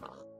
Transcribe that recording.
beautiful.